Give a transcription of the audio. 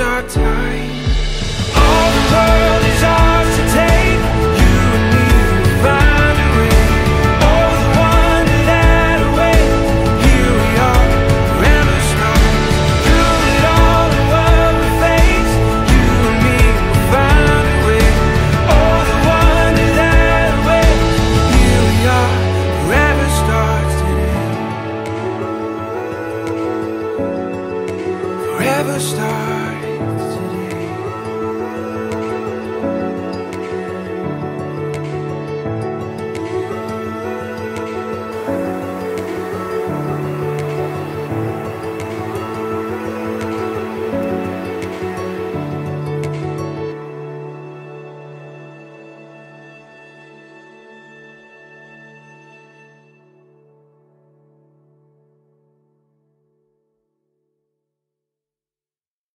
our time.